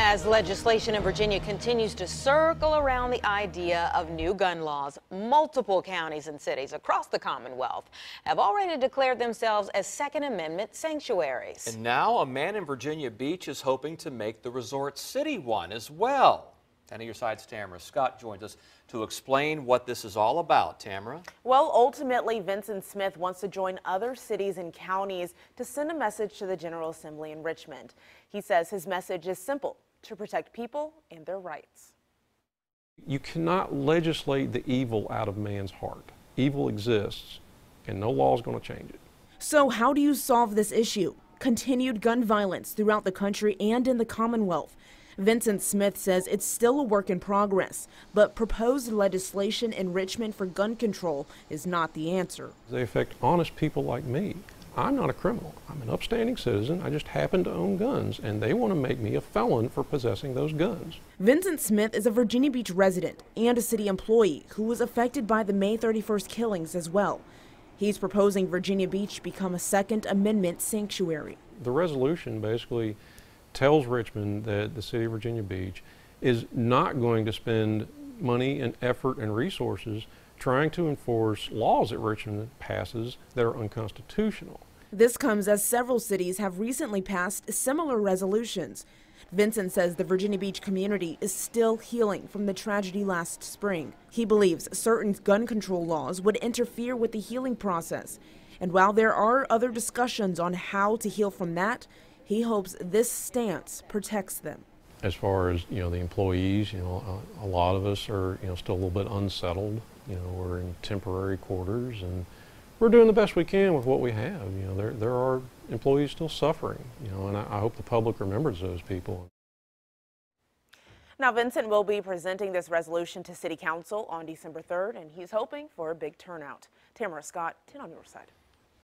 As legislation in Virginia continues to circle around the idea of new gun laws, multiple counties and cities across the Commonwealth have already declared themselves as Second Amendment sanctuaries. And now a man in Virginia Beach is hoping to make the resort city one as well. 10 On Your Side's, Tamara Scott joins us to explain what this is all about. Tamara? Well, ultimately, Vincent Smith wants to join other cities and counties to send a message to the General Assembly in Richmond. He says his message is simple to protect people and their rights. You cannot legislate the evil out of man's heart. Evil exists, and no law is going to change it. So, how do you solve this issue? Continued gun violence throughout the country and in the Commonwealth. Vincent Smith says it's still a work in progress, but proposed legislation in Richmond for gun control is not the answer. They affect honest people like me. I'm not a criminal. I'm an upstanding citizen. I just happen to own guns, and they want to make me a felon for possessing those guns. Vincent Smith is a Virginia Beach resident and a city employee who was affected by the May 31st killings as well. He's proposing Virginia Beach become a Second Amendment sanctuary. The resolution basically tells Richmond that the city of Virginia Beach is not going to spend money and effort and resources trying to enforce laws that Richmond passes that are unconstitutional. This comes as several cities have recently passed similar resolutions. Vincent says the Virginia Beach community is still healing from the tragedy last spring. He believes certain gun control laws would interfere with the healing process. And while there are other discussions on how to heal from that, he hopes this stance protects them. As far as, you know, the employees, you know, a, lot of us are, you know, still a little bit unsettled. You know, we're in temporary quarters and we're doing the best we can with what we have. You know, there, there are employees still suffering, you know, and I, I hope the public remembers those people. Now, Vincent will be presenting this resolution to City Council on December 3rd, and he's hoping for a big turnout. Tamara Scott, 10 on your side.